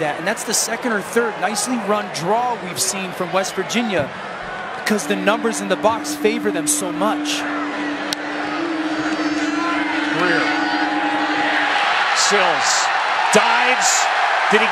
that, and that's the second or third nicely run draw we've seen from West Virginia because the numbers in the box favor them so much. Greer. Sills dives. Did he